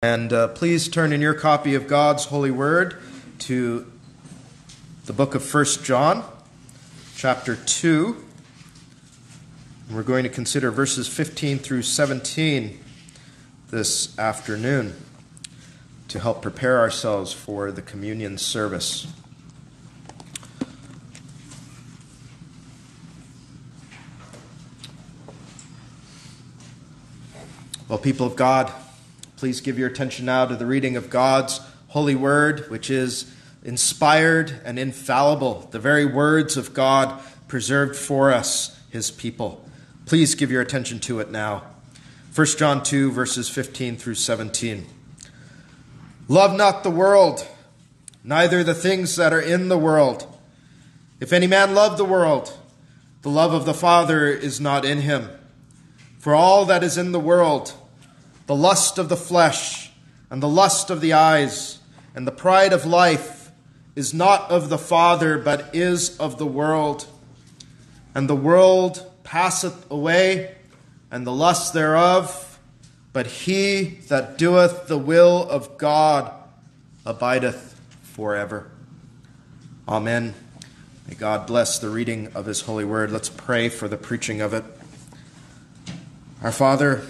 And uh, please turn in your copy of God's holy word to the book of First John, chapter 2. We're going to consider verses 15 through 17 this afternoon to help prepare ourselves for the communion service. Well, people of God, Please give your attention now to the reading of God's holy word, which is inspired and infallible, the very words of God preserved for us, his people. Please give your attention to it now. 1 John 2, verses 15 through 17. Love not the world, neither the things that are in the world. If any man love the world, the love of the Father is not in him. For all that is in the world, the lust of the flesh, and the lust of the eyes, and the pride of life is not of the Father, but is of the world. And the world passeth away, and the lust thereof, but he that doeth the will of God abideth forever. Amen. May God bless the reading of his holy word. Let's pray for the preaching of it. Our Father,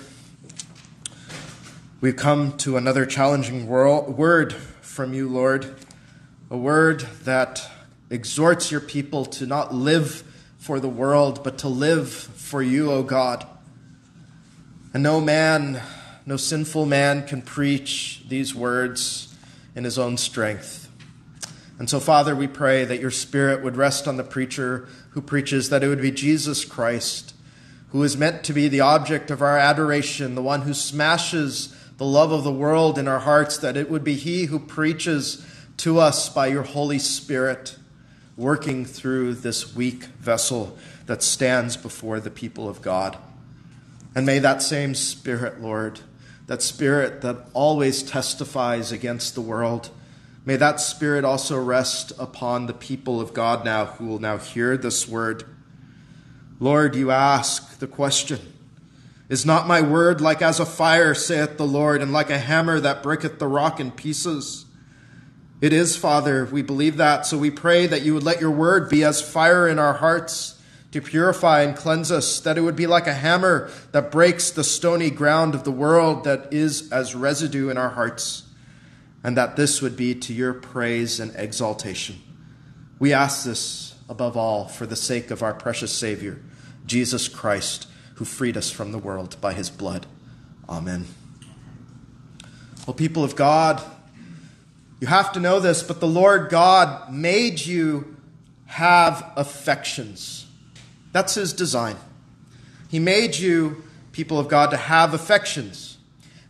We've come to another challenging word from you, Lord, a word that exhorts your people to not live for the world, but to live for you, O God. And no man, no sinful man can preach these words in his own strength. And so, Father, we pray that your Spirit would rest on the preacher who preaches, that it would be Jesus Christ, who is meant to be the object of our adoration, the one who smashes the love of the world in our hearts, that it would be He who preaches to us by your Holy Spirit, working through this weak vessel that stands before the people of God. And may that same Spirit, Lord, that Spirit that always testifies against the world, may that Spirit also rest upon the people of God now who will now hear this word. Lord, you ask the question is not my word like as a fire, saith the Lord, and like a hammer that breaketh the rock in pieces? It is, Father, we believe that, so we pray that you would let your word be as fire in our hearts to purify and cleanse us, that it would be like a hammer that breaks the stony ground of the world that is as residue in our hearts, and that this would be to your praise and exaltation. We ask this above all for the sake of our precious Savior, Jesus Christ who freed us from the world by his blood. Amen. Well, people of God, you have to know this, but the Lord God made you have affections. That's his design. He made you, people of God, to have affections.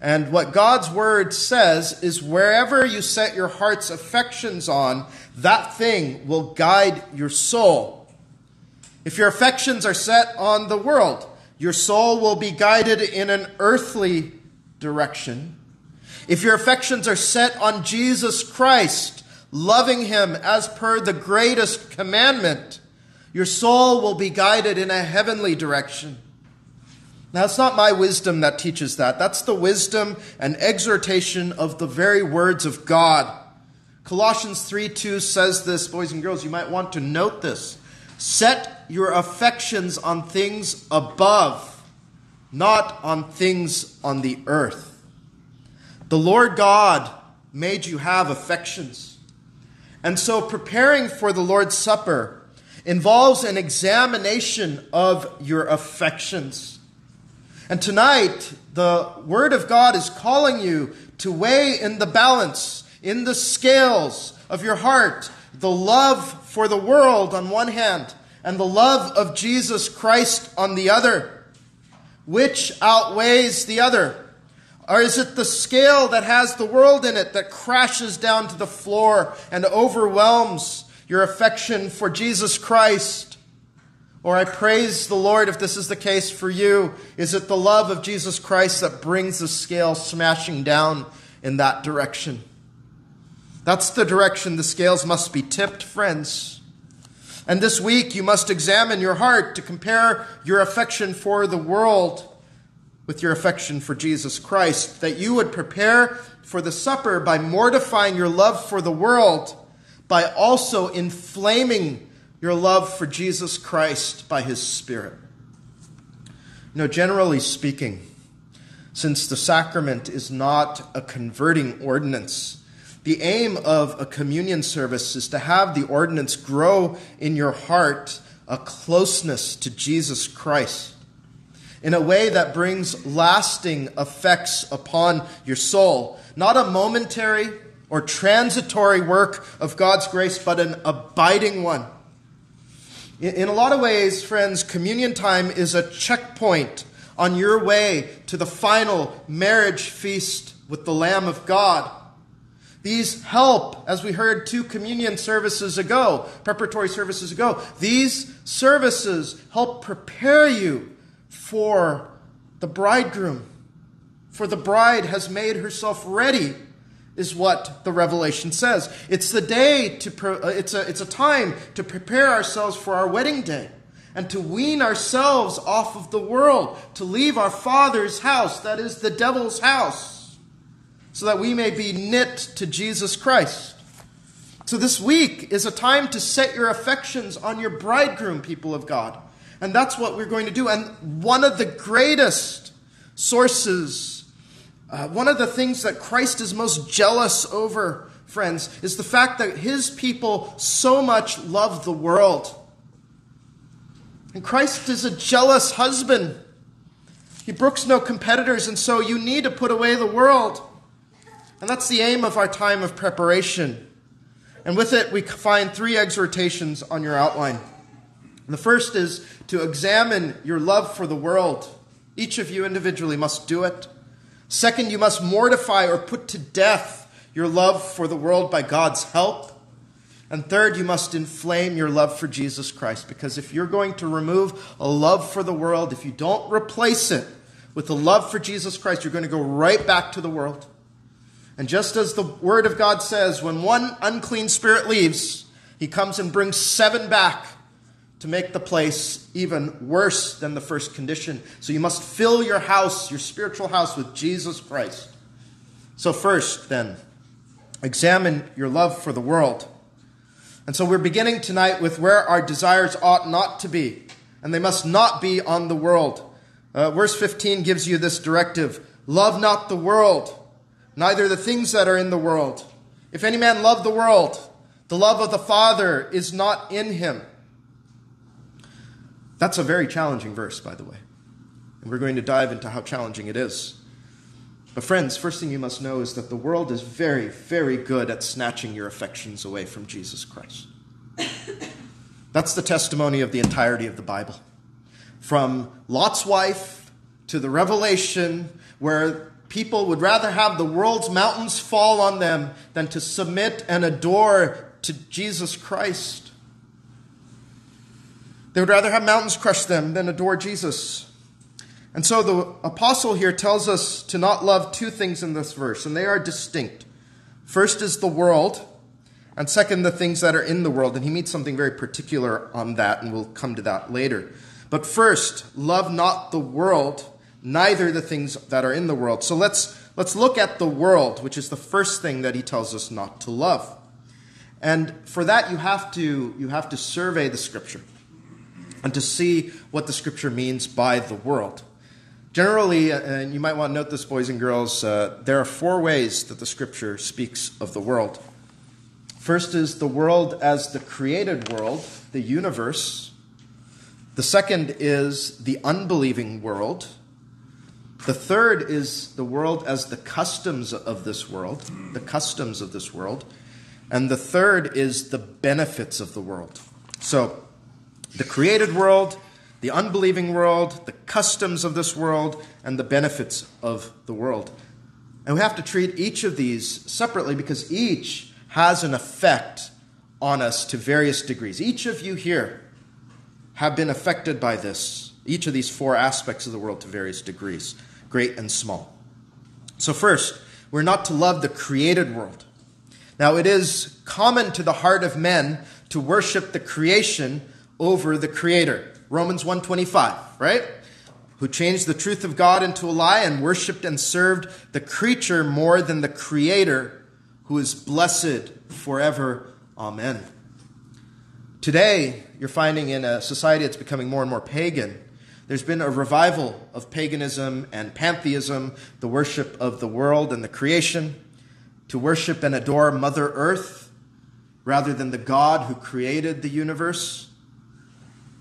And what God's word says is wherever you set your heart's affections on, that thing will guide your soul. If your affections are set on the world, your soul will be guided in an earthly direction. If your affections are set on Jesus Christ, loving him as per the greatest commandment, your soul will be guided in a heavenly direction. Now, it's not my wisdom that teaches that. That's the wisdom and exhortation of the very words of God. Colossians 3 2 says this, boys and girls, you might want to note this. Set your affections on things above, not on things on the earth. The Lord God made you have affections. And so preparing for the Lord's Supper involves an examination of your affections. And tonight, the Word of God is calling you to weigh in the balance, in the scales of your heart, the love for the world on one hand and the love of Jesus Christ on the other. Which outweighs the other? Or is it the scale that has the world in it that crashes down to the floor and overwhelms your affection for Jesus Christ? Or I praise the Lord if this is the case for you. Is it the love of Jesus Christ that brings the scale smashing down in that direction? That's the direction the scales must be tipped, friends. And this week you must examine your heart to compare your affection for the world with your affection for Jesus Christ, that you would prepare for the supper by mortifying your love for the world, by also inflaming your love for Jesus Christ by his Spirit. Know, generally speaking, since the sacrament is not a converting ordinance, the aim of a communion service is to have the ordinance grow in your heart a closeness to Jesus Christ in a way that brings lasting effects upon your soul. Not a momentary or transitory work of God's grace, but an abiding one. In a lot of ways, friends, communion time is a checkpoint on your way to the final marriage feast with the Lamb of God. These help, as we heard two communion services ago, preparatory services ago, these services help prepare you for the bridegroom. For the bride has made herself ready is what the revelation says. It's the day to, pre- uh, it's, a, it's a time to prepare ourselves for our wedding day and to wean ourselves off of the world, to leave our Father's house, that is the devil's house, so that we may be knit to Jesus Christ. So this week is a time to set your affections on your bridegroom, people of God. And that's what we're going to do. And one of the greatest sources uh, one of the things that Christ is most jealous over, friends, is the fact that his people so much love the world. And Christ is a jealous husband. He brooks no competitors, and so you need to put away the world. And that's the aim of our time of preparation. And with it, we find three exhortations on your outline. The first is to examine your love for the world. Each of you individually must do it. Second, you must mortify or put to death your love for the world by God's help. And third, you must inflame your love for Jesus Christ. Because if you're going to remove a love for the world, if you don't replace it with a love for Jesus Christ, you're going to go right back to the world. And just as the Word of God says, when one unclean spirit leaves, he comes and brings seven back to make the place even worse than the first condition. So you must fill your house, your spiritual house, with Jesus Christ. So, first, then, examine your love for the world. And so we're beginning tonight with where our desires ought not to be, and they must not be on the world. Uh, verse 15 gives you this directive Love not the world, neither the things that are in the world. If any man love the world, the love of the Father is not in him. That's a very challenging verse, by the way. And we're going to dive into how challenging it is. But, friends, first thing you must know is that the world is very, very good at snatching your affections away from Jesus Christ. That's the testimony of the entirety of the Bible. From Lot's wife to the Revelation, where people would rather have the world's mountains fall on them than to submit and adore to Jesus Christ. They would rather have mountains crush them than adore Jesus. And so the apostle here tells us to not love two things in this verse, and they are distinct. First is the world, and second, the things that are in the world. And he meets something very particular on that, and we'll come to that later. But first, love not the world, neither the things that are in the world. So let's, let's look at the world, which is the first thing that he tells us not to love. And for that, you have to, you have to survey the scripture and to see what the scripture means by the world. Generally, uh, and you might want to note this, boys and girls, uh, there are four ways that the scripture speaks of the world. First is the world as the created world, the universe. The second is the unbelieving world. The third is the world as the customs of this world, the customs of this world. And the third is the benefits of the world. So, the created world, the unbelieving world, the customs of this world, and the benefits of the world. And we have to treat each of these separately because each has an effect on us to various degrees. Each of you here have been affected by this, each of these four aspects of the world to various degrees, great and small. So, first, we're not to love the created world. Now, it is common to the heart of men to worship the creation over the creator. Romans 125, right? who changed the truth of God into a lie and worshiped and served the creature more than the Creator, who is blessed forever. Amen. Today, you're finding in a society that's becoming more and more pagan, there's been a revival of paganism and pantheism, the worship of the world and the creation, to worship and adore Mother Earth rather than the God who created the universe.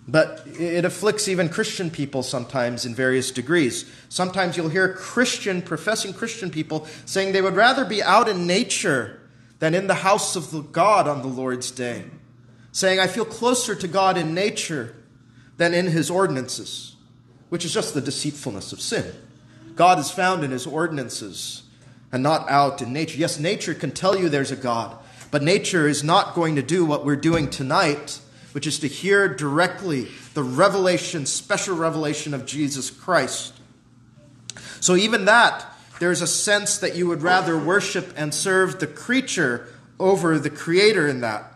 But it afflicts even Christian people sometimes in various degrees. Sometimes you'll hear Christian, professing Christian people saying they would rather be out in nature than in the house of the God on the Lord's day. Saying, I feel closer to God in nature than in his ordinances which is just the deceitfulness of sin. God is found in his ordinances and not out in nature. Yes, nature can tell you there's a God, but nature is not going to do what we're doing tonight, which is to hear directly the revelation, special revelation of Jesus Christ. So, even that, there's a sense that you would rather worship and serve the creature over the creator in that.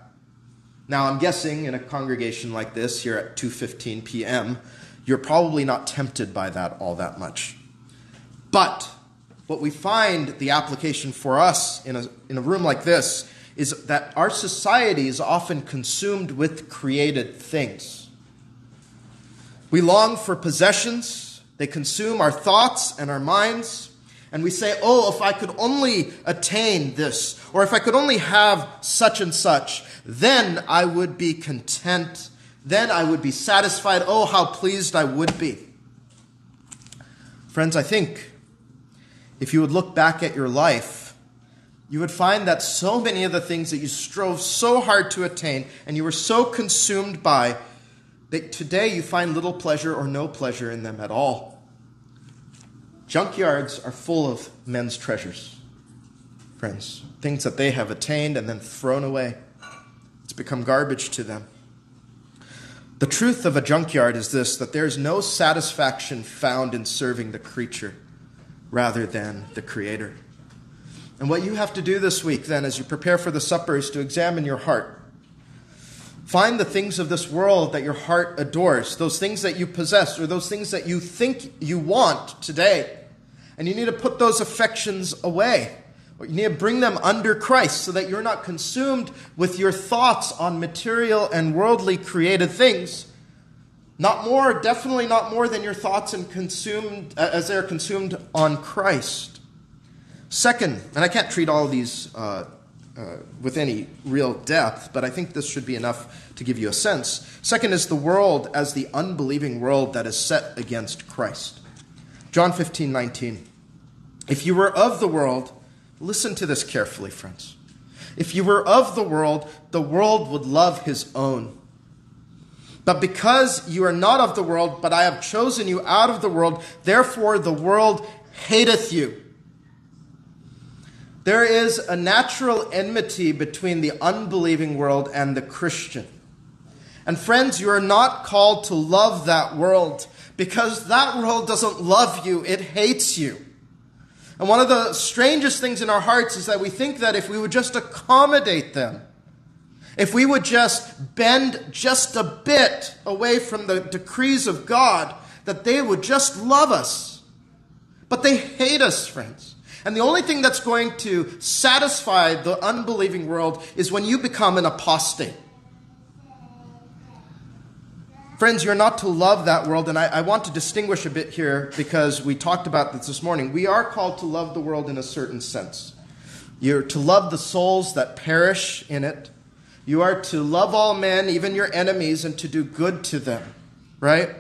Now, I'm guessing in a congregation like this here at 2:15 p.m., you're probably not tempted by that all that much. But what we find the application for us in a, in a room like this is that our society is often consumed with created things. We long for possessions, they consume our thoughts and our minds. And we say, oh, if I could only attain this, or if I could only have such and such, then I would be content then I would be satisfied. Oh, how pleased I would be. Friends, I think if you would look back at your life, you would find that so many of the things that you strove so hard to attain and you were so consumed by that today you find little pleasure or no pleasure in them at all. Junkyards are full of men's treasures, friends, things that they have attained and then thrown away. It's become garbage to them. The truth of a junkyard is this that there is no satisfaction found in serving the creature rather than the creator. And what you have to do this week, then, as you prepare for the supper, is to examine your heart. Find the things of this world that your heart adores, those things that you possess, or those things that you think you want today. And you need to put those affections away. You need to bring them under Christ so that you're not consumed with your thoughts on material and worldly created things. Not more, definitely not more than your thoughts and consumed as they're consumed on Christ. Second, and I can't treat all of these uh, uh, with any real depth, but I think this should be enough to give you a sense. Second is the world as the unbelieving world that is set against Christ. John 15, 19. If you were of the world, Listen to this carefully, friends. If you were of the world, the world would love his own. But because you are not of the world, but I have chosen you out of the world, therefore the world hateth you. There is a natural enmity between the unbelieving world and the Christian. And friends, you are not called to love that world because that world doesn't love you, it hates you. And one of the strangest things in our hearts is that we think that if we would just accommodate them, if we would just bend just a bit away from the decrees of God, that they would just love us. But they hate us, friends. And the only thing that's going to satisfy the unbelieving world is when you become an apostate. Friends, you're not to love that world, and I, I, want to distinguish a bit here because we talked about this this morning. We are called to love the world in a certain sense. You're to love the souls that perish in it. You are to love all men, even your enemies, and to do good to them, right?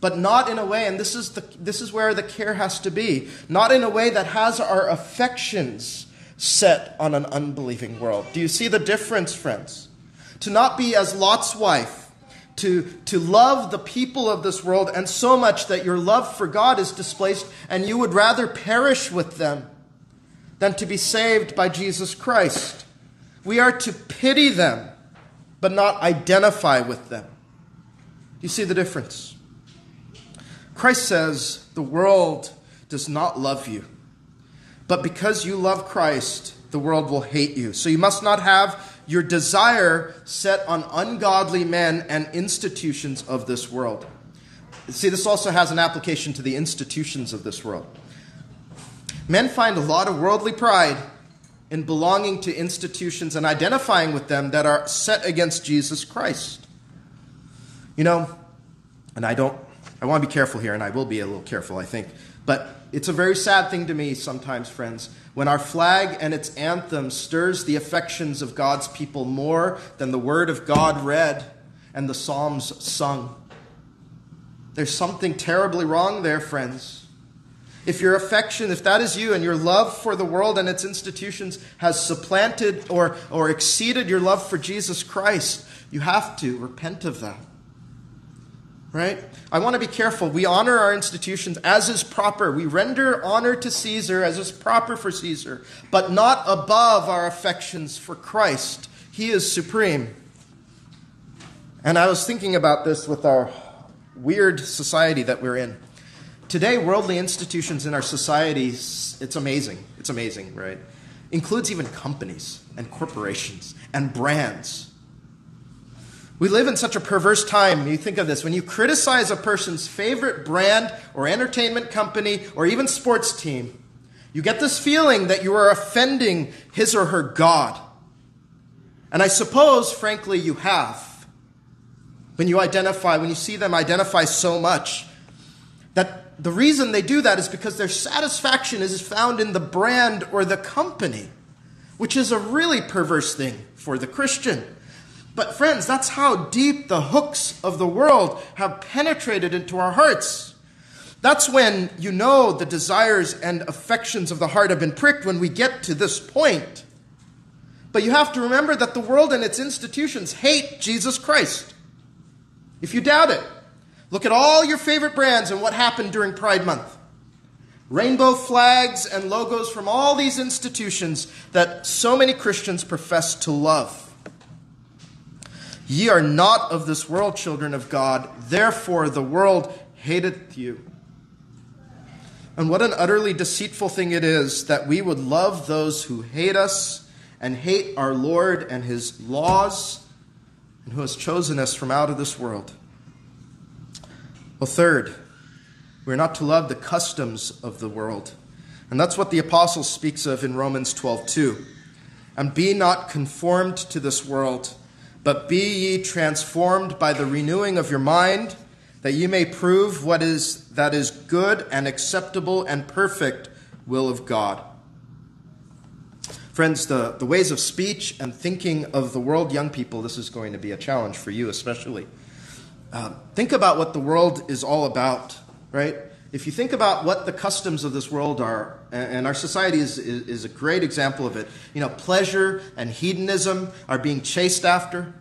But not in a way, and this is, the, this is where the care has to be, not in a way that has our affections set on an unbelieving world. Do you see the difference, friends? To not be as Lot's wife to, to love the people of this world, and so much that your love for God is displaced, and you would rather perish with them than to be saved by Jesus Christ. We are to pity them, but not identify with them. You see the difference? Christ says, The world does not love you, but because you love Christ, the world will hate you. So you must not have your desire set on ungodly men and institutions of this world. See, this also has an application to the institutions of this world. Men find a lot of worldly pride in belonging to institutions and identifying with them that are set against Jesus Christ. You know, and I don't, I want to be careful here, and I will be a little careful, I think, but it's a very sad thing to me sometimes, friends, when our flag and its anthem stirs the affections of God's people more than the Word of God read and the Psalms sung. There's something terribly wrong there, friends. If your affection, if that is you, and your love for the world and its institutions has supplanted or, or exceeded your love for Jesus Christ, you have to repent of that. Right? I want to be careful. We honor our institutions as is proper. We render honor to Caesar as is proper for Caesar, but not above our affections for Christ. He is supreme. And I was thinking about this with our weird society that we're in. Today, worldly institutions in our societies, it's amazing. It's amazing, right? Includes even companies and corporations and brands. We live in such a perverse time. You think of this when you criticize a person's favorite brand or entertainment company or even sports team, you get this feeling that you are offending his or her God. And I suppose, frankly, you have. When you identify, when you see them identify so much, that the reason they do that is because their satisfaction is found in the brand or the company, which is a really perverse thing for the Christian. But, friends, that's how deep the hooks of the world have penetrated into our hearts. That's when you know the desires and affections of the heart have been pricked when we get to this point. But you have to remember that the world and its institutions hate Jesus Christ. If you doubt it, Look at all your favorite brands and what happened during Pride Month. Rainbow flags and logos from all these institutions that so many Christians profess to love. Ye are not of this world, children of God, therefore the world hateth you. And what an utterly deceitful thing it is that we would love those who hate us and hate our Lord and his laws and who has chosen us from out of this world. Well, third, we're not to love the customs of the world. And that's what the apostle speaks of in Romans 12 2. And be not conformed to this world, but be ye transformed by the renewing of your mind, that ye may prove what is that is good and acceptable and perfect will of God. Friends, the, the ways of speech and thinking of the world, young people, this is going to be a challenge for you especially. Um, think about what the world is all about, right? If you think about what the customs of this world are, and our society is, is, is a great example of it, you know, pleasure and hedonism are being chased after.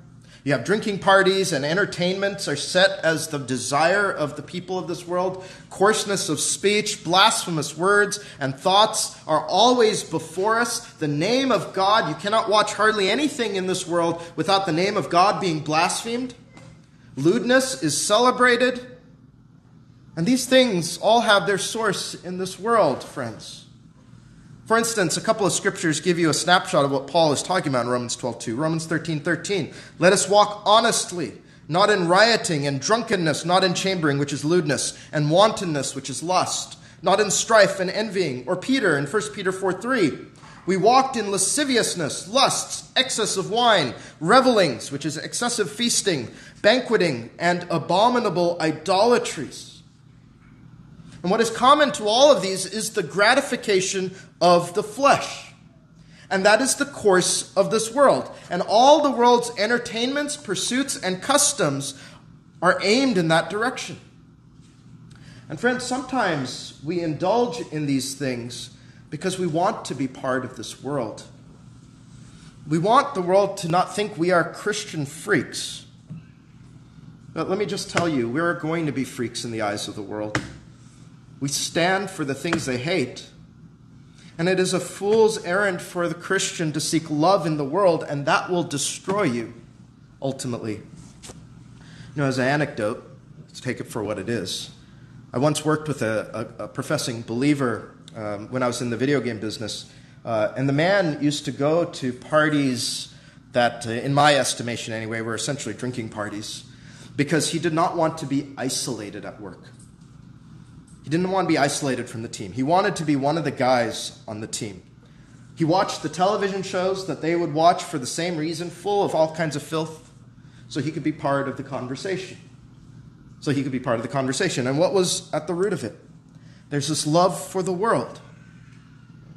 You have drinking parties and entertainments are set as the desire of the people of this world. Coarseness of speech, blasphemous words, and thoughts are always before us. The name of God, you cannot watch hardly anything in this world without the name of God being blasphemed. Lewdness is celebrated. And these things all have their source in this world, friends. For instance, a couple of scriptures give you a snapshot of what Paul is talking about in Romans 12 2. Romans 13 13. Let us walk honestly, not in rioting and drunkenness, not in chambering, which is lewdness, and wantonness, which is lust, not in strife and envying. Or Peter in 1 Peter 4 3. We walked in lasciviousness, lusts, excess of wine, revelings, which is excessive feasting, banqueting, and abominable idolatries. And what is common to all of these is the gratification of the flesh. And that is the course of this world. And all the world's entertainments, pursuits, and customs are aimed in that direction. And friends, sometimes we indulge in these things because we want to be part of this world. We want the world to not think we are Christian freaks. But let me just tell you, we are going to be freaks in the eyes of the world. We stand for the things they hate. And it is a fool's errand for the Christian to seek love in the world, and that will destroy you ultimately. You know, as an anecdote, let's take it for what it is. I once worked with a, a, a professing believer um, when I was in the video game business, uh, and the man used to go to parties that, uh, in my estimation anyway, were essentially drinking parties. because he did not want to be isolated at work. He didn't want to be isolated from the team. He wanted to be one of the guys on the team. He watched the television shows that they would watch for the same reason, full of all kinds of filth, so he could be part of the conversation. So he could be part of the conversation. And what was at the root of it? There's this love for the world.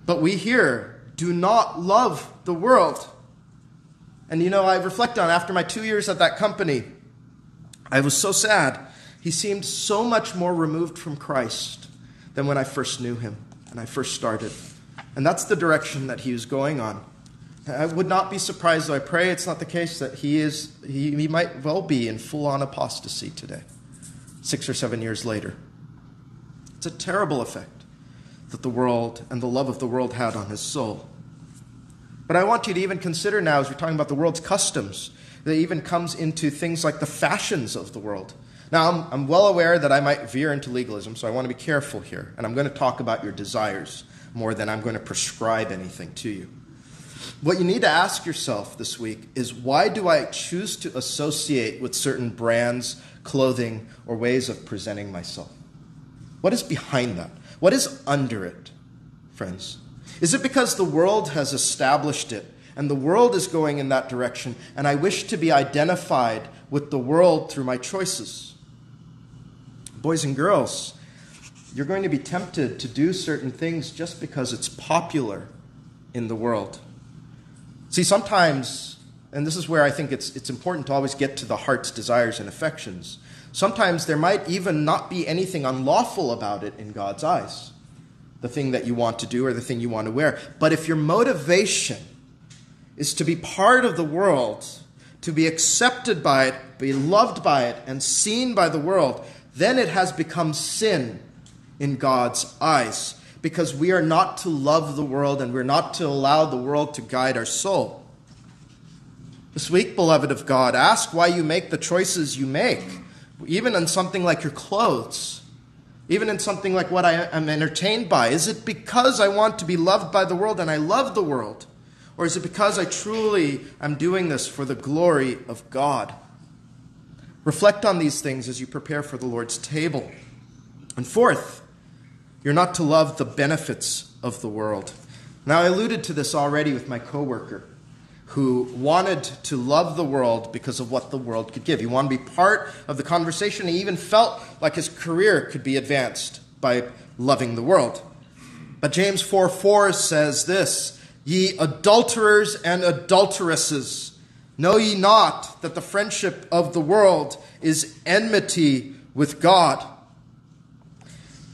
But we here do not love the world. And you know, I reflect on after my two years at that company, I was so sad. He seemed so much more removed from Christ than when I first knew him and I first started. And that's the direction that he was going on. I would not be surprised, though I pray it's not the case, that he is he, he might well be in full on apostasy today, six or seven years later. It's a terrible effect that the world and the love of the world had on his soul. But I want you to even consider now, as we're talking about the world's customs, that even comes into things like the fashions of the world. Now, I'm, I'm well aware that I might veer into legalism, so I want to be careful here. And I'm going to talk about your desires more than I'm going to prescribe anything to you. What you need to ask yourself this week is why do I choose to associate with certain brands, clothing, or ways of presenting myself? What is behind that? What is under it, friends? Is it because the world has established it and the world is going in that direction, and I wish to be identified with the world through my choices? Boys and girls, you're going to be tempted to do certain things just because it's popular in the world. See, sometimes, and this is where I think it's, it's important to always get to the heart's desires and affections. Sometimes there might even not be anything unlawful about it in God's eyes, the thing that you want to do or the thing you want to wear. But if your motivation is to be part of the world, to be accepted by it, be loved by it, and seen by the world, then it has become sin in God's eyes because we are not to love the world and we're not to allow the world to guide our soul. This week, beloved of God, ask why you make the choices you make, even in something like your clothes, even in something like what I am entertained by. Is it because I want to be loved by the world and I love the world? Or is it because I truly am doing this for the glory of God? Reflect on these things as you prepare for the Lord's table. And fourth, you're not to love the benefits of the world. Now, I alluded to this already with my coworker who wanted to love the world because of what the world could give. He wanted to be part of the conversation. He even felt like his career could be advanced by loving the world. But James 4 4 says this Ye adulterers and adulteresses, know ye not that the friendship of the world is enmity with God?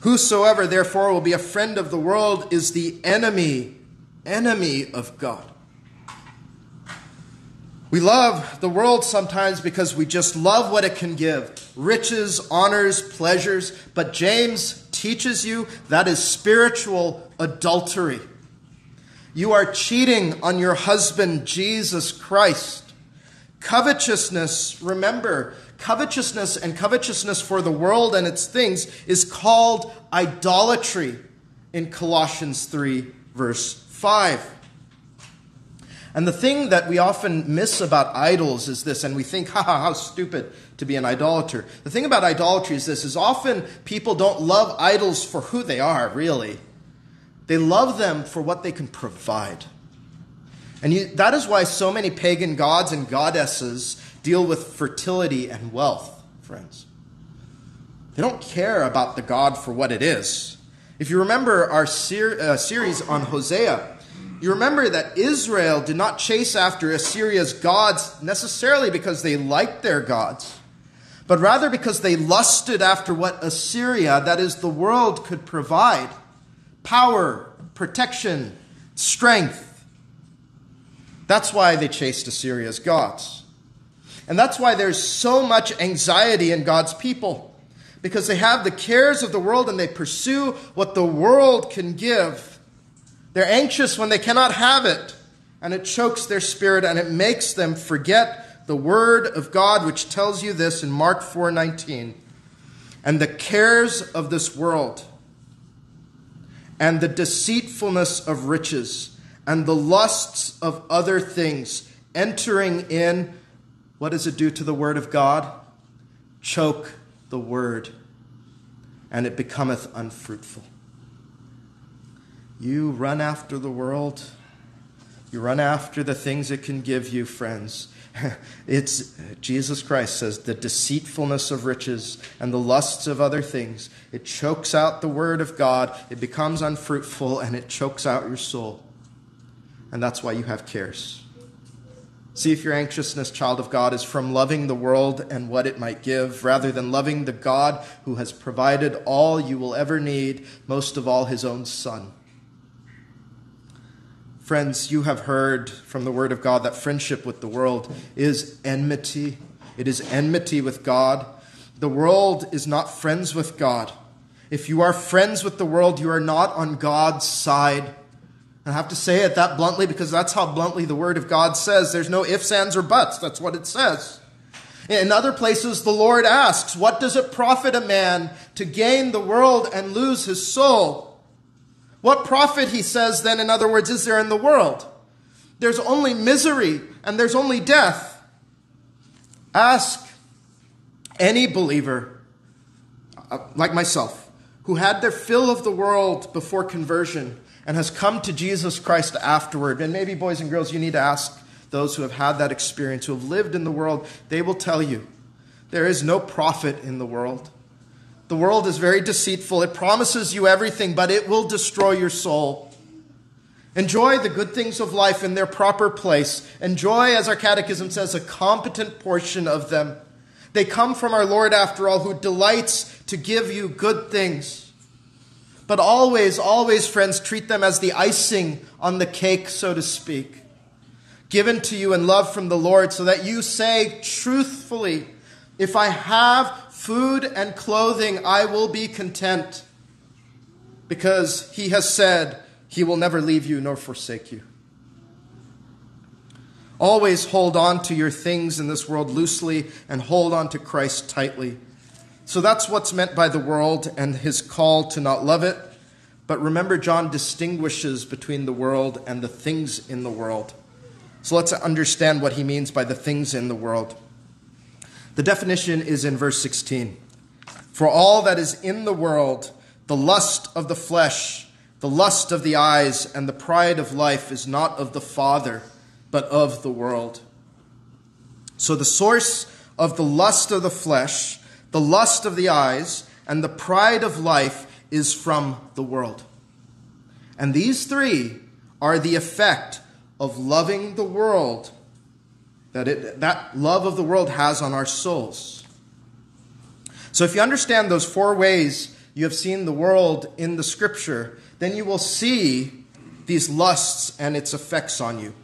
Whosoever therefore will be a friend of the world is the enemy, enemy of God. We love the world sometimes because we just love what it can give riches, honors, pleasures. But James teaches you that is spiritual adultery. You are cheating on your husband, Jesus Christ. Covetousness, remember, covetousness and covetousness for the world and its things is called idolatry in Colossians 3, verse 5. And the thing that we often miss about idols is this, and we think, ha ha, how stupid to be an idolater. The thing about idolatry is this, is often people don't love idols for who they are, really. They love them for what they can provide. And you, that is why so many pagan gods and goddesses deal with fertility and wealth, friends. They don't care about the God for what it is. If you remember our ser- uh, series on Hosea, you remember that Israel did not chase after Assyria's gods necessarily because they liked their gods, but rather because they lusted after what Assyria, that is, the world, could provide power, protection, strength. That's why they chased Assyria's gods. And that's why there's so much anxiety in God's people, because they have the cares of the world and they pursue what the world can give. They're anxious when they cannot have it, and it chokes their spirit and it makes them forget the word of God which tells you this in Mark 4:19. And the cares of this world and the deceitfulness of riches and the lusts of other things entering in what does it do to the Word of God? choke the word, and it becometh unfruitful. You run after the world, you run after the things it can give you, friends. It's Jesus Christ says the deceitfulness of riches and the lusts of other things. It chokes out the word of God, it becomes unfruitful, and it chokes out your soul. And that's why you have cares. See if your anxiousness, child of God, is from loving the world and what it might give, rather than loving the God who has provided all you will ever need, most of all, his own Son. Friends, you have heard from the Word of God that friendship with the world is enmity. It is enmity with God. The world is not friends with God. If you are friends with the world, you are not on God's side. I have to say it that bluntly because that's how bluntly the Word of God says. There's no ifs, ands, or buts. That's what it says. In other places, the Lord asks, What does it profit a man to gain the world and lose his soul? What profit, he says, then, in other words, is there in the world? There's only misery and there's only death. Ask any believer, uh, like myself, who had their fill of the world before conversion and has come to Jesus Christ afterward. And maybe, boys and girls, you need to ask those who have had that experience, who have lived in the world. They will tell you there is no profit in the world. The world is very deceitful. It promises you everything, but it will destroy your soul. Enjoy the good things of life in their proper place. Enjoy, as our catechism says, a competent portion of them. They come from our Lord, after all, who delights to give you good things. But always, always, friends, treat them as the icing on the cake, so to speak, given to you in love from the Lord, so that you say truthfully, If I have food and clothing, I will be content, because he has said, He will never leave you nor forsake you. Always hold on to your things in this world loosely and hold on to Christ tightly. So that's what's meant by the world and his call to not love it. But remember, John distinguishes between the world and the things in the world. So let's understand what he means by the things in the world. The definition is in verse 16 For all that is in the world, the lust of the flesh, the lust of the eyes, and the pride of life is not of the Father, but of the world. So the source of the lust of the flesh, the lust of the eyes, and the pride of life is from the world. And these three are the effect of loving the world that it, that love of the world has on our souls. So if you understand those four ways you have seen the world in the scripture, then you will see these lusts and its effects on you.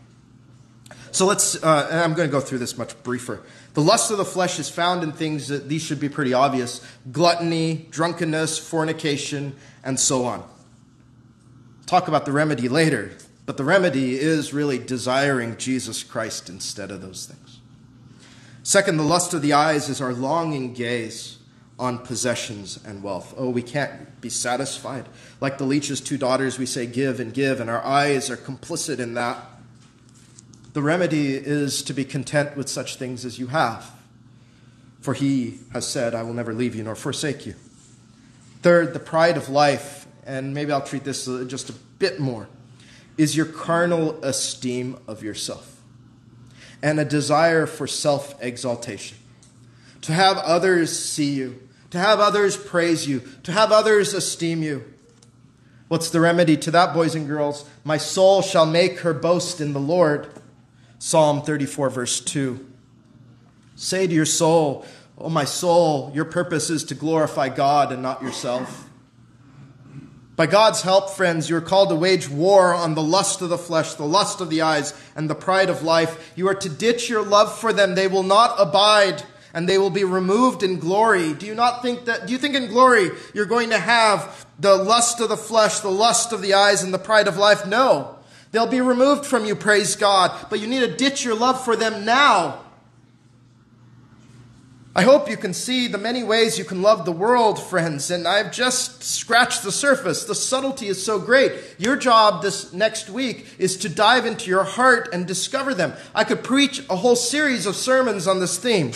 So let's, uh, and I'm going to go through this much briefer. The lust of the flesh is found in things that these should be pretty obvious gluttony, drunkenness, fornication, and so on. Talk about the remedy later, but the remedy is really desiring Jesus Christ instead of those things. Second, the lust of the eyes is our longing gaze on possessions and wealth. Oh, we can't be satisfied. Like the leech's two daughters, we say give and give, and our eyes are complicit in that. The remedy is to be content with such things as you have. For he has said, I will never leave you nor forsake you. Third, the pride of life, and maybe I'll treat this just a bit more, is your carnal esteem of yourself and a desire for self exaltation. To have others see you, to have others praise you, to have others esteem you. What's the remedy to that, boys and girls? My soul shall make her boast in the Lord. Psalm 34, verse 2. Say to your soul, Oh, my soul, your purpose is to glorify God and not yourself. By God's help, friends, you are called to wage war on the lust of the flesh, the lust of the eyes, and the pride of life. You are to ditch your love for them. They will not abide, and they will be removed in glory. Do you not think that, do you think in glory you're going to have the lust of the flesh, the lust of the eyes, and the pride of life? No. They'll be removed from you, praise God, but you need to ditch your love for them now. I hope you can see the many ways you can love the world, friends, and I've just scratched the surface. The subtlety is so great. Your job this next week is to dive into your heart and discover them. I could preach a whole series of sermons on this theme.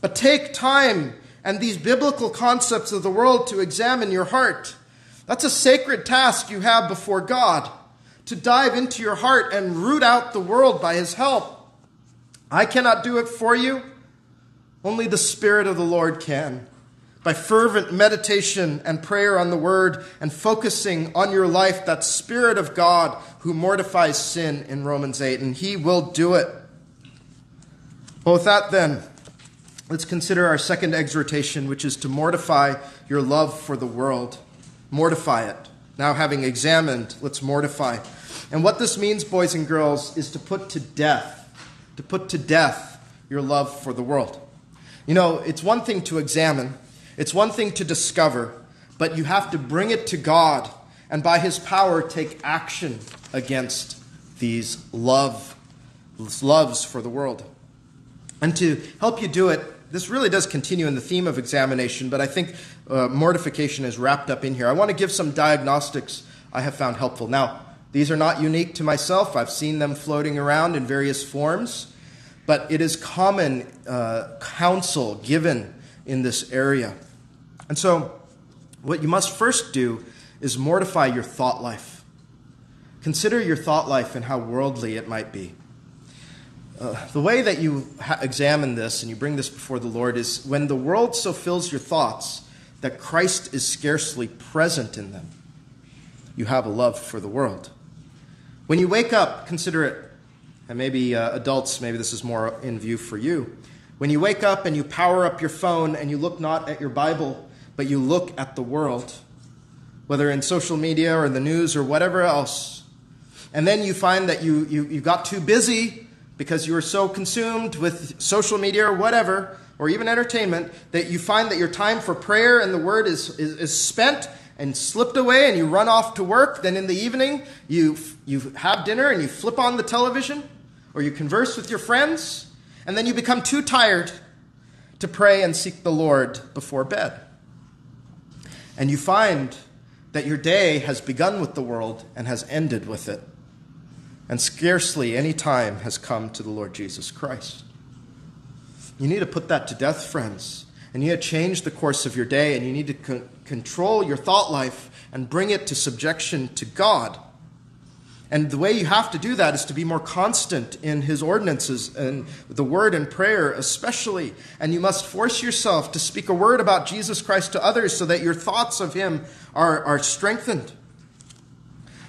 But take time and these biblical concepts of the world to examine your heart. That's a sacred task you have before God to dive into your heart and root out the world by His help. I cannot do it for you, only the Spirit of the Lord can. By fervent meditation and prayer on the Word and focusing on your life, that Spirit of God who mortifies sin in Romans 8, and He will do it. Well, with that, then, let's consider our second exhortation, which is to mortify your love for the world. Mortify it. Now, having examined, let's mortify. And what this means, boys and girls, is to put to death, to put to death your love for the world. You know, it's one thing to examine, it's one thing to discover, but you have to bring it to God and by His power take action against these love, loves for the world. And to help you do it, this really does continue in the theme of examination, but I think uh, mortification is wrapped up in here. I want to give some diagnostics I have found helpful. Now, these are not unique to myself, I've seen them floating around in various forms, but it is common uh, counsel given in this area. And so, what you must first do is mortify your thought life. Consider your thought life and how worldly it might be. Uh, the way that you ha- examine this and you bring this before the Lord is when the world so fills your thoughts that Christ is scarcely present in them, you have a love for the world. When you wake up, consider it, and maybe uh, adults, maybe this is more in view for you. When you wake up and you power up your phone and you look not at your Bible, but you look at the world, whether in social media or the news or whatever else, and then you find that you, you, you got too busy because you were so consumed with social media or whatever, or even entertainment, that you find that your time for prayer and the word is, is, is spent and slipped away and you run off to work. Then in the evening, you, you have dinner and you flip on the television or you converse with your friends, and then you become too tired to pray and seek the Lord before bed. And you find that your day has begun with the world and has ended with it and scarcely any time has come to the Lord Jesus Christ. You need to put that to death, friends. And you need to change the course of your day, and you need to co- control your thought life and bring it to subjection to God. And the way you have to do that is to be more constant in His ordinances and the word and prayer, especially. And you must force yourself to speak a word about Jesus Christ to others so that your thoughts of Him are, are strengthened.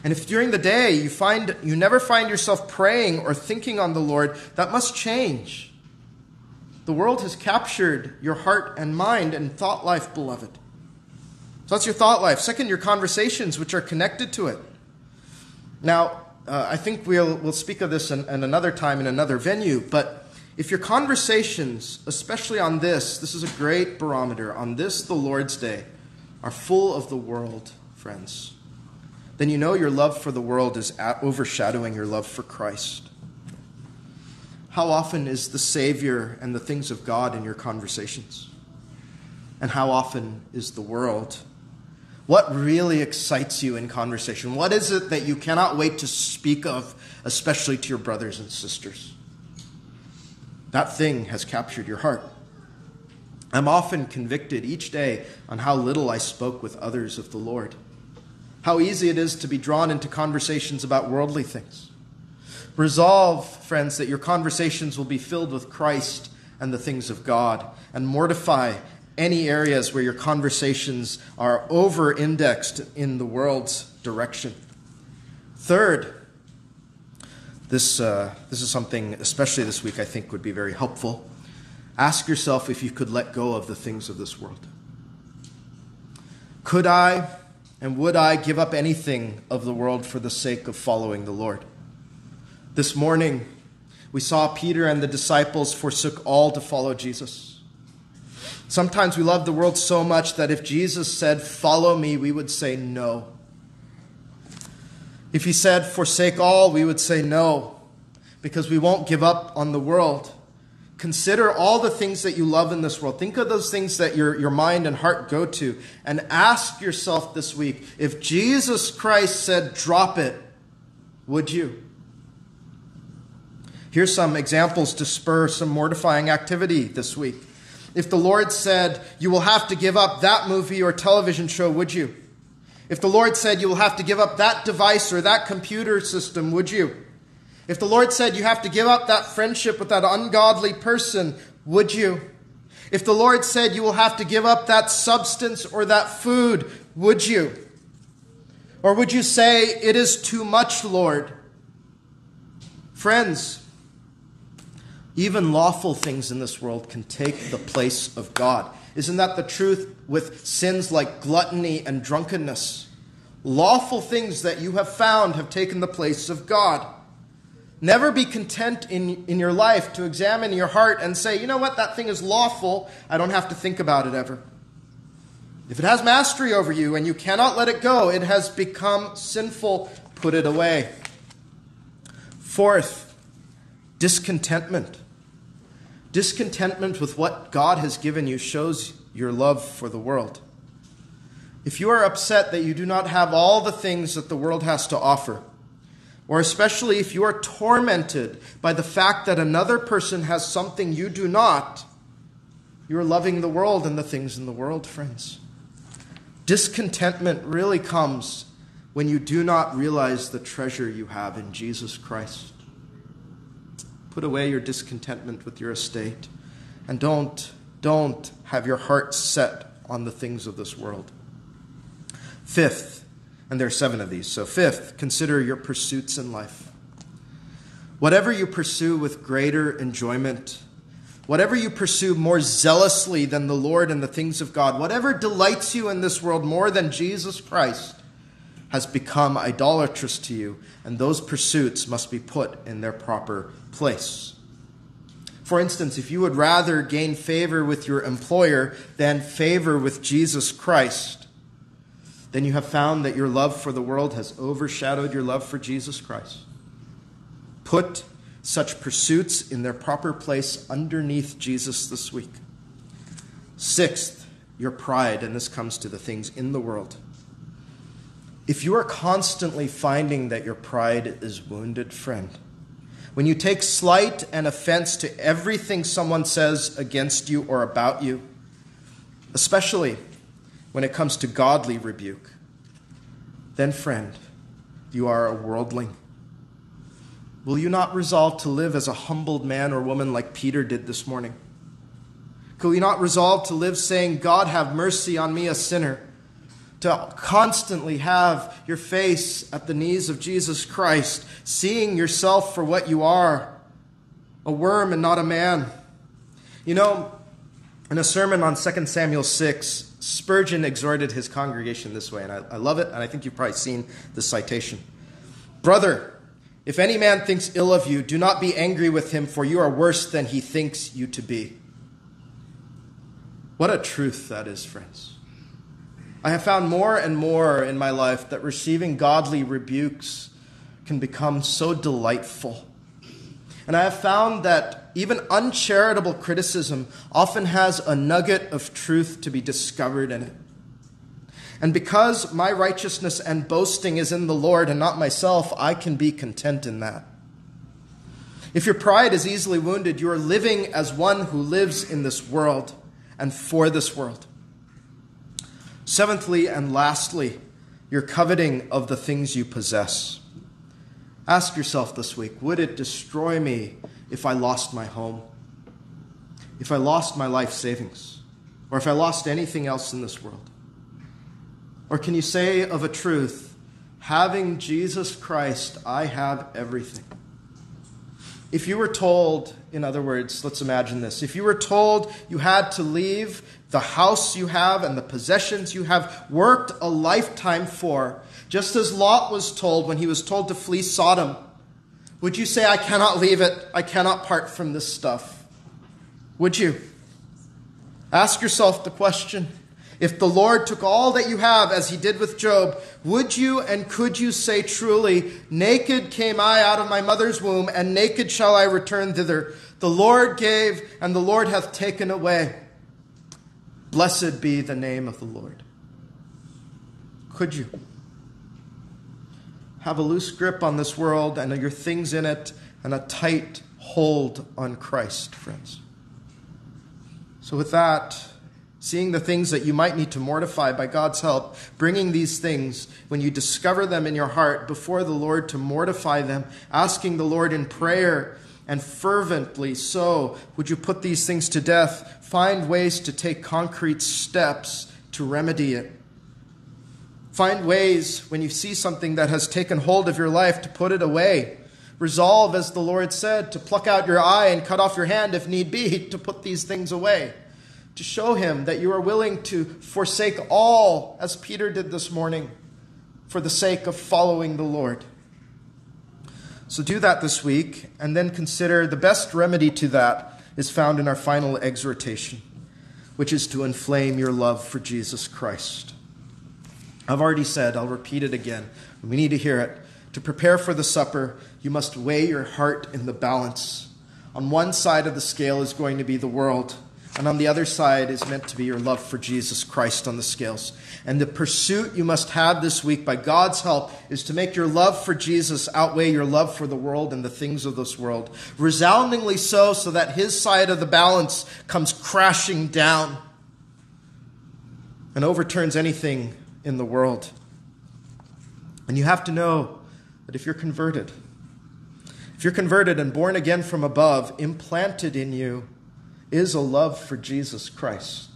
And if during the day you find you never find yourself praying or thinking on the Lord, that must change. The world has captured your heart and mind and thought life, beloved. So that's your thought life. Second, your conversations, which are connected to it. Now, uh, I think we'll, we'll speak of this in, in another time in another venue, but if your conversations, especially on this, this is a great barometer, on this, the Lord's Day, are full of the world, friends then you know your love for the world is overshadowing your love for Christ. How often is the Savior and the things of God in your conversations? And how often is the world? What really excites you in conversation? What is it that you cannot wait to speak of, especially to your brothers and sisters? That thing has captured your heart. I'm often convicted each day on how little I spoke with others of the Lord how easy it is to be drawn into conversations about worldly things. Resolve, friends, that your conversations will be filled with Christ and the things of God, and mortify any areas where your conversations are over indexed in the world's direction. Third, this, uh, this is something, especially this week, I think would be very helpful. Ask yourself if you could let go of the things of this world. Could I and would I give up anything of the world for the sake of following the Lord? This morning, we saw Peter and the disciples forsook all to follow Jesus. Sometimes we love the world so much that if Jesus said, Follow me, we would say no. If he said, Forsake all, we would say no, because we won't give up on the world. Consider all the things that you love in this world. Think of those things that your, your mind and heart go to. And ask yourself this week if Jesus Christ said, drop it, would you? Here's some examples to spur some mortifying activity this week. If the Lord said, You will have to give up that movie or television show, would you? If the Lord said, You will have to give up that device or that computer system, would you? If the Lord said, You have to give up that friendship with that ungodly person, would you? If the Lord said, You will have to give up that substance or that food, would you? Or would you say, It is too much, Lord? Friends, even lawful things in this world can take the place of God. Isn't that the truth with sins like gluttony and drunkenness? Lawful things that you have found have taken the place of God. Never be content in, in your life to examine your heart and say, you know what, that thing is lawful. I don't have to think about it ever. If it has mastery over you and you cannot let it go, it has become sinful. Put it away. Fourth, discontentment. Discontentment with what God has given you shows your love for the world. If you are upset that you do not have all the things that the world has to offer, or especially if you are tormented by the fact that another person has something you do not, you are loving the world and the things in the world, friends. Discontentment really comes when you do not realize the treasure you have in Jesus Christ. Put away your discontentment with your estate and don't, don't have your heart set on the things of this world. Fifth, and there are seven of these. So, fifth, consider your pursuits in life. Whatever you pursue with greater enjoyment, whatever you pursue more zealously than the Lord and the things of God, whatever delights you in this world more than Jesus Christ, has become idolatrous to you, and those pursuits must be put in their proper place. For instance, if you would rather gain favor with your employer than favor with Jesus Christ, then you have found that your love for the world has overshadowed your love for Jesus Christ. Put such pursuits in their proper place underneath Jesus this week. Sixth, your pride, and this comes to the things in the world. If you are constantly finding that your pride is wounded, friend, when you take slight and offense to everything someone says against you or about you, especially when it comes to godly rebuke, then, friend, you are a worldling. Will you not resolve to live as a humbled man or woman like Peter did this morning? Could we not resolve to live saying, God, have mercy on me, a sinner? To constantly have your face at the knees of Jesus Christ, seeing yourself for what you are a worm and not a man. You know, in a sermon on 2 Samuel 6, Spurgeon exhorted his congregation this way, and I, I love it, and I think you've probably seen this citation. Brother, if any man thinks ill of you, do not be angry with him, for you are worse than he thinks you to be. What a truth that is, friends. I have found more and more in my life that receiving godly rebukes can become so delightful. And I have found that even uncharitable criticism often has a nugget of truth to be discovered in it. And because my righteousness and boasting is in the Lord and not myself, I can be content in that. If your pride is easily wounded, you are living as one who lives in this world and for this world. Seventhly and lastly, your coveting of the things you possess. Ask yourself this week would it destroy me if I lost my home? If I lost my life savings? Or if I lost anything else in this world? Or can you say of a truth, having Jesus Christ, I have everything? If you were told, in other words, let's imagine this, if you were told you had to leave the house you have and the possessions you have worked a lifetime for, just as Lot was told when he was told to flee Sodom, would you say, I cannot leave it, I cannot part from this stuff? Would you? Ask yourself the question if the Lord took all that you have, as he did with Job, would you and could you say truly, Naked came I out of my mother's womb, and naked shall I return thither? The Lord gave, and the Lord hath taken away. Blessed be the name of the Lord. Could you? Have a loose grip on this world and your things in it, and a tight hold on Christ, friends. So, with that, seeing the things that you might need to mortify by God's help, bringing these things, when you discover them in your heart, before the Lord to mortify them, asking the Lord in prayer and fervently so, would you put these things to death? Find ways to take concrete steps to remedy it. Find ways when you see something that has taken hold of your life to put it away. Resolve, as the Lord said, to pluck out your eye and cut off your hand if need be, to put these things away. To show him that you are willing to forsake all, as Peter did this morning, for the sake of following the Lord. So do that this week, and then consider the best remedy to that is found in our final exhortation, which is to inflame your love for Jesus Christ. I've already said, I'll repeat it again. We need to hear it. To prepare for the supper, you must weigh your heart in the balance. On one side of the scale is going to be the world, and on the other side is meant to be your love for Jesus Christ on the scales. And the pursuit you must have this week, by God's help, is to make your love for Jesus outweigh your love for the world and the things of this world. Resoundingly so, so that his side of the balance comes crashing down and overturns anything in the world. And you have to know that if you're converted, if you're converted and born again from above, implanted in you is a love for Jesus Christ.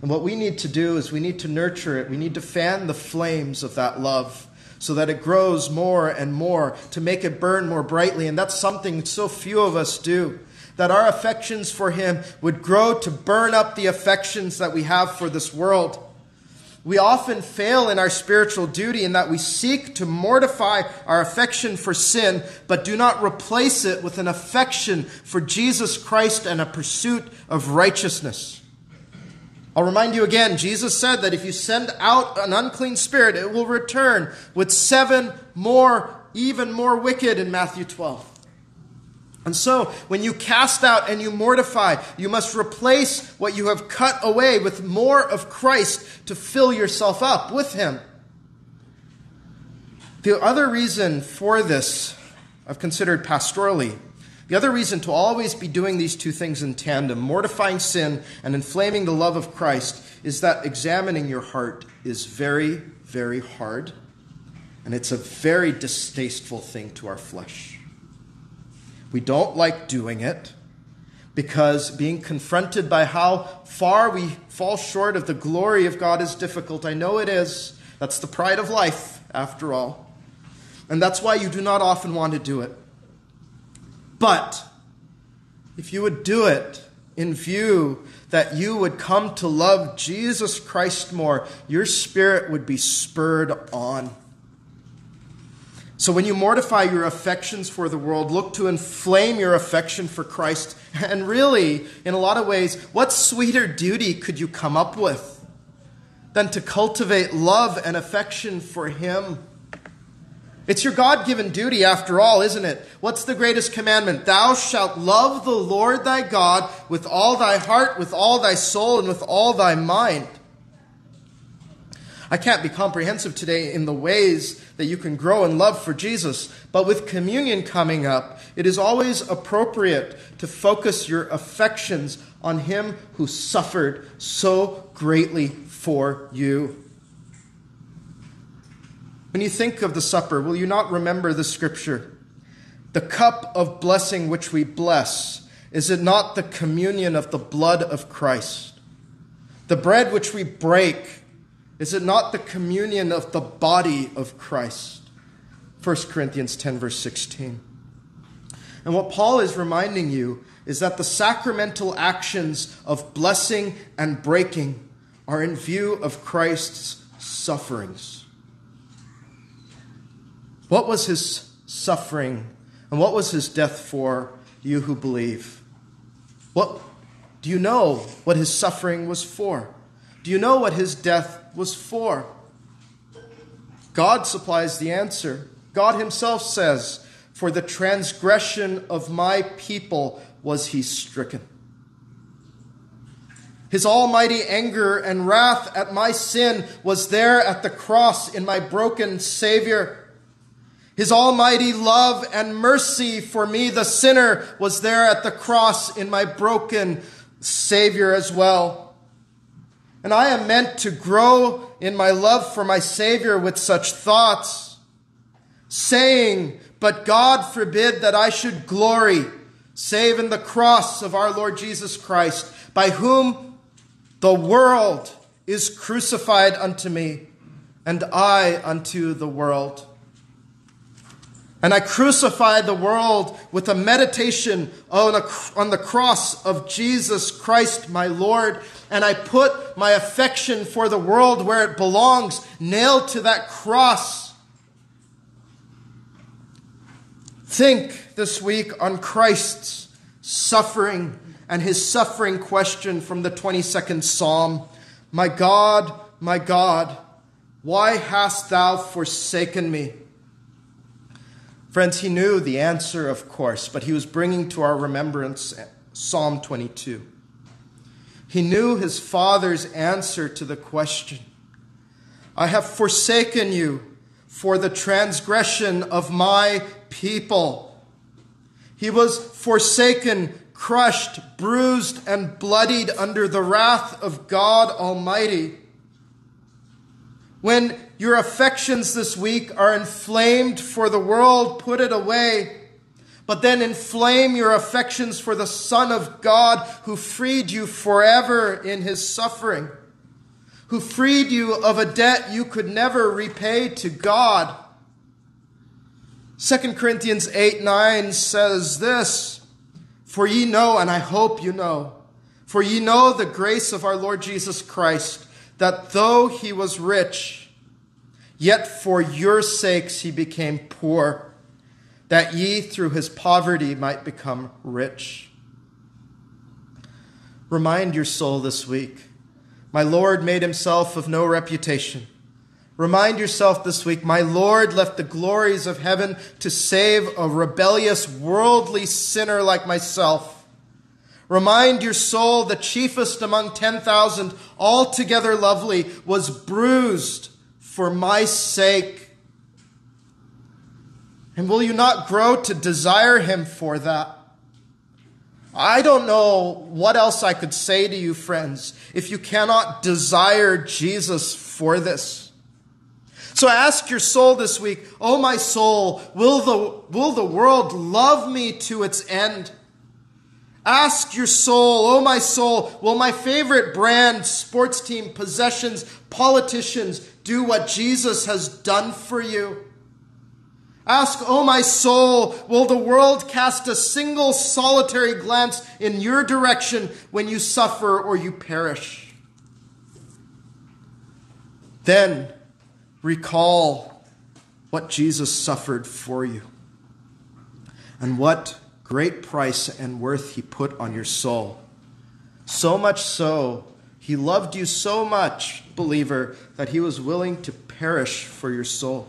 And what we need to do is we need to nurture it. We need to fan the flames of that love so that it grows more and more, to make it burn more brightly. And that's something so few of us do. That our affections for Him would grow to burn up the affections that we have for this world. We often fail in our spiritual duty in that we seek to mortify our affection for sin, but do not replace it with an affection for Jesus Christ and a pursuit of righteousness. I'll remind you again, Jesus said that if you send out an unclean spirit, it will return with seven more, even more wicked in Matthew 12. And so, when you cast out and you mortify, you must replace what you have cut away with more of Christ to fill yourself up with Him. The other reason for this, I've considered pastorally, the other reason to always be doing these two things in tandem, mortifying sin and inflaming the love of Christ, is that examining your heart is very, very hard, and it's a very distasteful thing to our flesh. We don't like doing it because being confronted by how far we fall short of the glory of God is difficult. I know it is. That's the pride of life, after all. And that's why you do not often want to do it. But if you would do it in view that you would come to love Jesus Christ more, your spirit would be spurred on. So when you mortify your affections for the world, look to inflame your affection for Christ. And really, in a lot of ways, what sweeter duty could you come up with than to cultivate love and affection for Him? It's your God given duty, after all, isn't it? What's the greatest commandment? Thou shalt love the Lord thy God with all thy heart, with all thy soul, and with all thy mind. I can't be comprehensive today in the ways that you can grow in love for Jesus, but with communion coming up, it is always appropriate to focus your affections on Him who suffered so greatly for you. When you think of the supper, will you not remember the scripture? The cup of blessing which we bless, is it not the communion of the blood of Christ? The bread which we break, is it not the communion of the body of Christ? 1 Corinthians 10, verse 16. And what Paul is reminding you is that the sacramental actions of blessing and breaking are in view of Christ's sufferings. What was his suffering and what was his death for, you who believe? What do you know what his suffering was for? Do you know what his death was for? God supplies the answer. God himself says, For the transgression of my people was he stricken. His almighty anger and wrath at my sin was there at the cross in my broken Savior. His almighty love and mercy for me, the sinner, was there at the cross in my broken Savior as well. And I am meant to grow in my love for my Savior with such thoughts, saying, But God forbid that I should glory save in the cross of our Lord Jesus Christ, by whom the world is crucified unto me, and I unto the world. And I crucified the world with a meditation on, a, on the cross of Jesus Christ, my Lord. And I put my affection for the world where it belongs, nailed to that cross. Think this week on Christ's suffering and his suffering question from the 22nd Psalm My God, my God, why hast thou forsaken me? Friends, he knew the answer, of course, but he was bringing to our remembrance Psalm 22. He knew his father's answer to the question I have forsaken you for the transgression of my people. He was forsaken, crushed, bruised, and bloodied under the wrath of God Almighty. When your affections this week are inflamed for the world, put it away. But then inflame your affections for the Son of God who freed you forever in his suffering, who freed you of a debt you could never repay to God. 2 Corinthians 8 9 says this For ye know, and I hope you know, for ye know the grace of our Lord Jesus Christ that though he was rich, yet for your sakes he became poor, that ye through his poverty might become rich. Remind your soul this week my Lord made himself of no reputation. Remind yourself this week, my Lord left the glories of heaven to save a rebellious, worldly sinner like myself. Remind your soul the chiefest among 10,000, altogether lovely, was bruised for my sake. And will you not grow to desire him for that? I don't know what else I could say to you, friends, if you cannot desire Jesus for this. So ask your soul this week, oh my soul, will the, will the world love me to its end? Ask your soul, oh my soul, will my favorite brand, sports team, possessions, politicians do what Jesus has done for you? Ask, oh my soul, will the world cast a single solitary glance in your direction when you suffer or you perish? Then recall what Jesus suffered for you and what great price and worth he put on your soul. So much so, he loved you so much, believer, that he was willing to perish for your soul.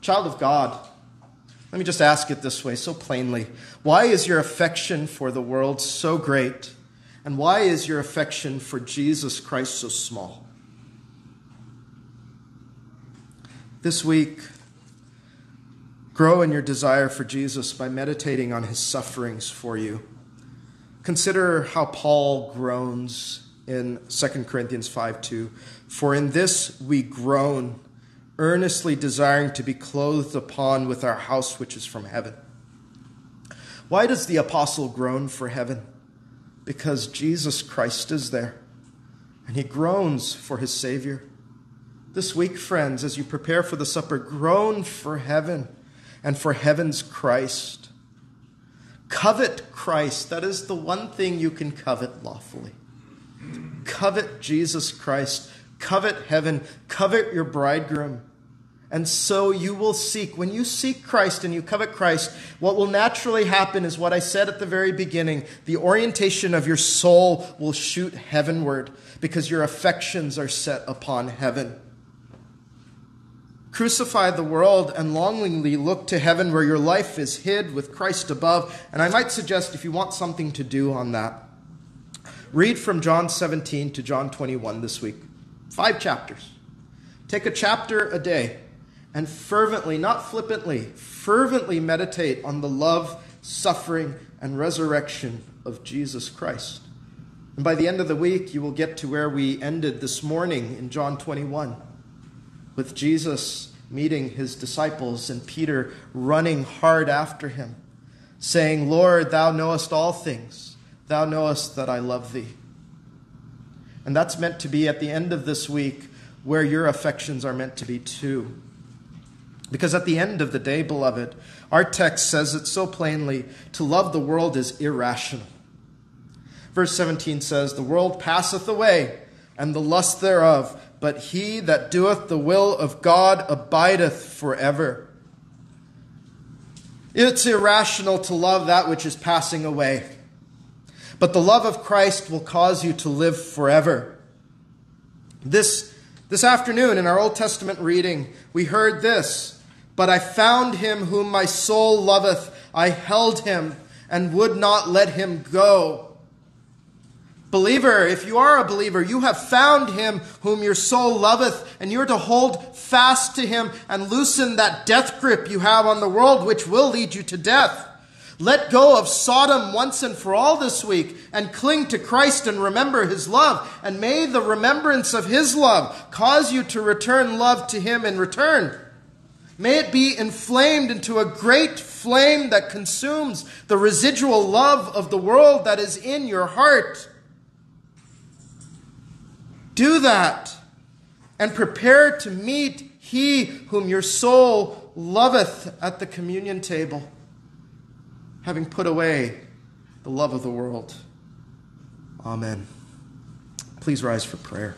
Child of God, let me just ask it this way so plainly. Why is your affection for the world so great? And why is your affection for Jesus Christ so small? This week, Grow in your desire for Jesus by meditating on his sufferings for you. Consider how Paul groans in 2 Corinthians 5 2. For in this we groan, earnestly desiring to be clothed upon with our house which is from heaven. Why does the apostle groan for heaven? Because Jesus Christ is there, and he groans for his Savior. This week, friends, as you prepare for the supper, groan for heaven and for heaven's Christ. Covet Christ. That is the one thing you can covet lawfully. Covet Jesus Christ. Covet heaven. Covet your bridegroom. And so you will seek. When you seek Christ and you covet Christ, what will naturally happen is what I said at the very beginning. The orientation of your soul will shoot heavenward because your affections are set upon heaven. Crucify the world and longingly look to heaven where your life is hid with Christ above. And I might suggest if you want something to do on that, read from John 17 to John 21 this week. Five chapters. Take a chapter a day and fervently, not flippantly, fervently meditate on the love, suffering, and resurrection of Jesus Christ. And by the end of the week, you will get to where we ended this morning in John 21, with Jesus meeting his disciples and Peter running hard after him, saying, Lord, thou knowest all things. Thou knowest that I love thee. And that's meant to be at the end of this week where your affections are meant to be too. Because at the end of the day, beloved, our text says it so plainly to love the world is irrational. Verse 17 says, The world passeth away, and the lust thereof, but he that doeth the will of God abideth forever. It's irrational to love that which is passing away. But the love of Christ will cause you to live forever. This, this afternoon in our Old Testament reading, we heard this But I found him whom my soul loveth. I held him and would not let him go. Believer, if you are a believer, you have found him whom your soul loveth, and you're to hold fast to him and loosen that death grip you have on the world, which will lead you to death. Let go of Sodom once and for all this week and cling to Christ and remember his love. And may the remembrance of his love cause you to return love to him in return. May it be inflamed into a great flame that consumes the residual love of the world that is in your heart. Do that and prepare to meet he whom your soul loveth at the communion table, having put away the love of the world. Amen. Please rise for prayer.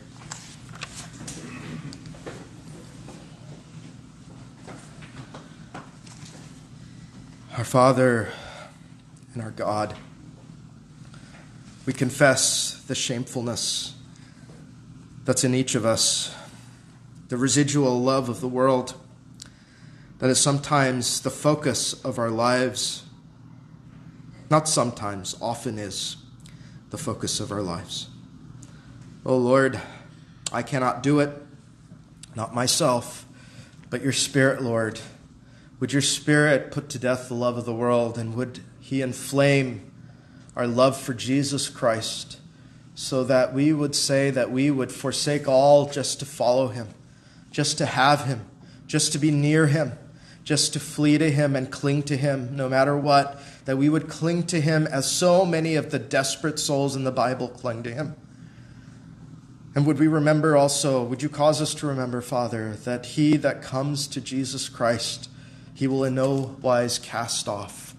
Our Father and our God, we confess the shamefulness that's in each of us, the residual love of the world that is sometimes the focus of our lives. Not sometimes, often is the focus of our lives. Oh Lord, I cannot do it, not myself, but your Spirit, Lord. Would your Spirit put to death the love of the world, and would He inflame our love for Jesus Christ? So that we would say that we would forsake all just to follow him, just to have him, just to be near him, just to flee to him and cling to him no matter what, that we would cling to him as so many of the desperate souls in the Bible clung to him. And would we remember also, would you cause us to remember, Father, that he that comes to Jesus Christ, he will in no wise cast off.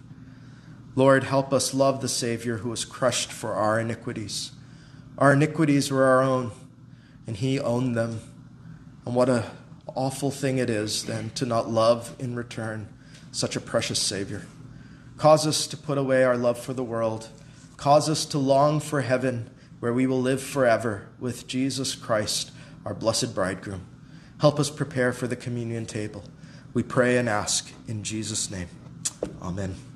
Lord, help us love the Savior who was crushed for our iniquities. Our iniquities were our own, and He owned them. And what a awful thing it is then to not love in return such a precious Savior. Cause us to put away our love for the world. Cause us to long for heaven, where we will live forever with Jesus Christ, our blessed bridegroom. Help us prepare for the communion table. We pray and ask in Jesus' name. Amen.